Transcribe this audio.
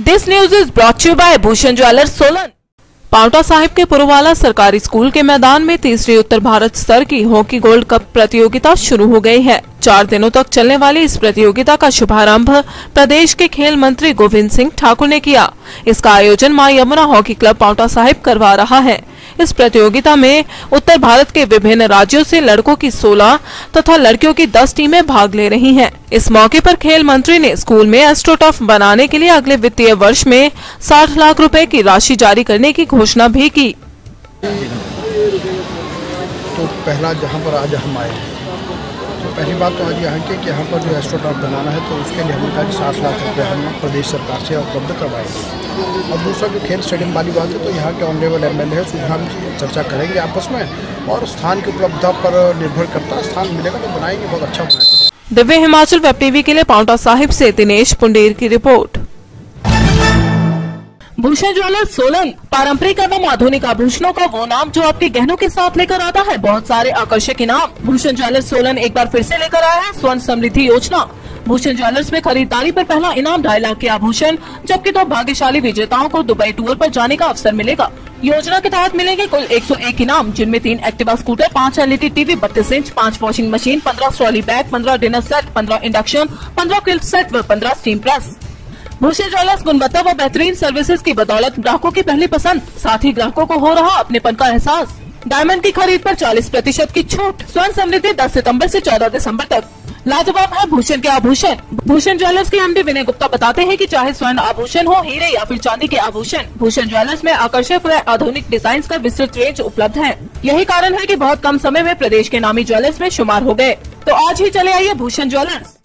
This news is brought you by Bhushan jeweller Solan Paonta Sahib के पुरवाला सरकारी school के मैदान में तीसरी उत्तर भारत स्तर की हॉकी गोल्ड कप प्रतियोगिता शुरू हो गई है। चार दिनों तक चलने वाली इस प्रतियोगिता का शुभारंभ प्रदेश के खेल मंत्री गोविंद सिंह ठाकुर ने किया। इसका आयोजन माँ यमुना हॉकी क्लब पावटा साहिब करवा रहा है। इस प्रतियोगिता में उत्तर भारत के विभिन्न राज्यों से लड़कों की 16 तथा लड़कियों की 10 टीमें भाग ले रही हैं। इस मौके पर खेल मंत्री ने स्कूल में एस्ट्रोटफ बनाने के लिए अगले वित्तीय वर्ष में 60 लाख रुपए की राशि जारी करने की घोषणा भी की तो पहला जहाँ पर आज हम आए तो पहली बात तो आज यहाँ की यहाँ पर जो एस्ट्रोटॉप बनाना है तो उसके लिए हमने कहा कि साठ लाख रुपये हम प्रदेश सरकार से उपलब्ध करवाएँगे और दूसरा जो खेल स्टेडियम वाली बात है तो यहाँ के honourable M L A ji चर्चा करेंगे आपस में और स्थान की उपलब्धता पर निर्भर करता है। स्थान मिलेगा तो बनाएँगे, बहुत अच्छा बनाएँगे। दिव्य हिमाचल वेब टीवी के लिए पाउंटा साहिब से दिनेश पुंडेर की रिपोर्ट। भूषण ज्वेलर्स सोलन, पारंपरिक एवं आधुनिक आभूषणों का वो नाम जो आपके गहनों के साथ लेकर आता है, बहुत सारे आकर्षक इनाम भूषण ज्वेलर्स सोलन एक बार फिर से लेकर आया है, स्वर्ण समृद्धि योजना। भूषण ज्वेलर्स में खरीदारी पर पहला इनाम ढाई लाख के आभूषण, जबकि दो भाग्यशाली विजेताओं को दुबई टूर पर जाने का अवसर मिलेगा। योजना के तहत मिलेंगे कुल 101 इनाम, जिनमें तीन एक्टिवा स्कूटर, पाँच एलईडी टीवी, बत्तीस इंच, पाँच वॉशिंग मशीन, पंद्रह ट्रॉली बैग, पंद्रह डिनर सेट, पंद्रह इंडक्शन, पंद्रह किल्ट सेट व पंद्रह स्टीम प्रेस। भूषण ज्वेलर्स गुणवत्ता व बेहतरीन सर्विसेज़ की बदौलत ग्राहकों की पहली पसंद। साथ ही ग्राहकों को हो रहा अपनेपन का एहसास। डायमंड की खरीद पर 40 प्रतिशत की छूट स्वर्ण समृद्धि 10 सितंबर से 14 दिसंबर तक। लाजवाब है भूषण के आभूषण। भूषण ज्वेलर्स के एमडी विनय गुप्ता बताते हैं कि चाहे स्वर्ण आभूषण हो, हीरे या फिर चांदी के आभूषण, भूषण ज्वेलर्स में आकर्षक व आधुनिक डिज़ाइन का विस्तृत रेंज उपलब्ध है। यही कारण है कि बहुत कम समय में प्रदेश के नामी ज्वेलर्स में शुमार हो गए। तो आज ही चले आइए भूषण ज्वेलर्स।